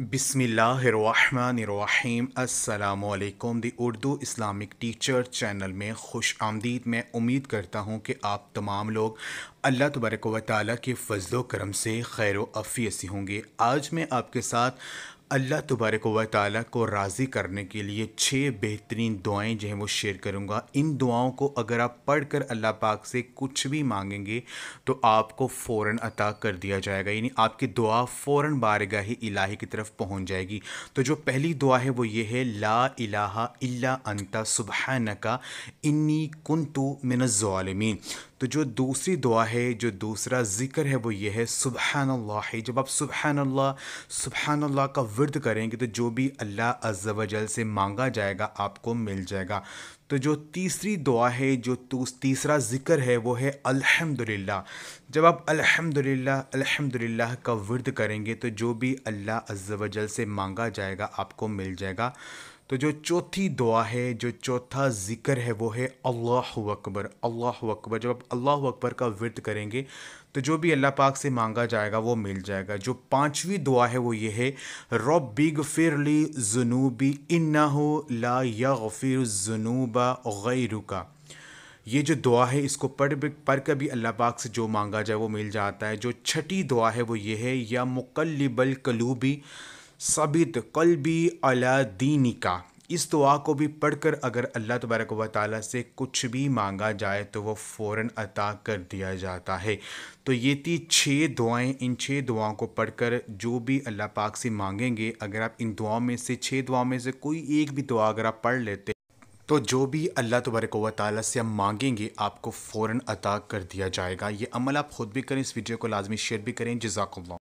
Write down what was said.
बिसमीम the Urdu Islamic teacher channel में खुश आमदीद। मैं उम्मीद करता हूँ कि आप तमाम लोग अल्लाह तबरक व ताली के फजल करम से खैर अफ़ी होंगे। आज मैं आपके साथ अल्लाह तबारक व को राज़ी करने के लिए छः बेहतरीन दुआएँ जो हैं वो शेयर करूँगा। इन दुआओं को अगर आप पढ़ कर अल्लाह पाक से कुछ भी मांगेंगे तो आपको फ़ौर अता कर दिया जाएगा। यानी आपकी दुआ फ़ौर बारगाह इलाही की तरफ़ पहुँच जाएगी। तो जो पहली दुआ है वो ये है, ला इलाहा इल्ला अंता सुबहानका इन्नी कुंतु मिनज़ालमीन तो जो दूसरी दुआ है, जो दूसरा ज़िक्र है, वो ये है, सुबहानल्लाह। है जब आप सुबहानल्लाह सुबहानल्लाह का वर्द करेंगे तो जो भी अल्लाह अज्जवजल से मांगा जाएगा, आपको मिल जाएगा। तो जो तीसरी दुआ है, जो तीसरा ज़िक्र है, वो है अल्हम्दुलिल्लाह। जब आप अल्हम्दुलिल्लाह अल्हम्दुलिल्लाह का वर्द करेंगे तो जो भी अल्लाह अज्जवजल से मांगा जाएगा, आपको मिल जाएगा। तो जो चौथी दुआ है, जो चौथा ज़िक्र है, वो है अल्लाह अकबर अल्लाह अकबर। जब आप अल्लाह अकबर का वर्द करेंगे तो जो भी अल्लाह पाक से मांगा जाएगा, वो मिल जाएगा। जो पांचवी दुआ है, वो ये है रब बिग फिरली जुनूबी इन्ना हो ला या गफ़िर जुनूबा गैरुका। ये जो दुआ है, इसको पढ़ पढ़ कर भी अल्लाह पाक से जो मांगा जाए, वो मिल जाता है। जो छठी दुआ है, वो ये है, या मुकलबल कलूबी सबित कल्बी अला दीनी का इस दुआ को भी पढ़कर अगर अल्लाह तबारक व से कुछ भी मांगा जाए तो वह फ़ौर अता कर दिया जाता है। तो ये थी छः दुआएँ। इन छः दुआओं को पढ़कर जो भी अल्लाह पाक से मांगेंगे, अगर आप इन दुआओं में से छः दुआओं में से कोई एक भी दुआ अगर आप पढ़ लेते तो जो भी अल्लाह तबारक व ताली से हम मांगेंगे, आपको फ़ौर अता कर दिया जाएगा। ये अमल आप ख़ुद भी करें, इस वीडियो को लाजमी शेयर भी करें। जजाकल्ला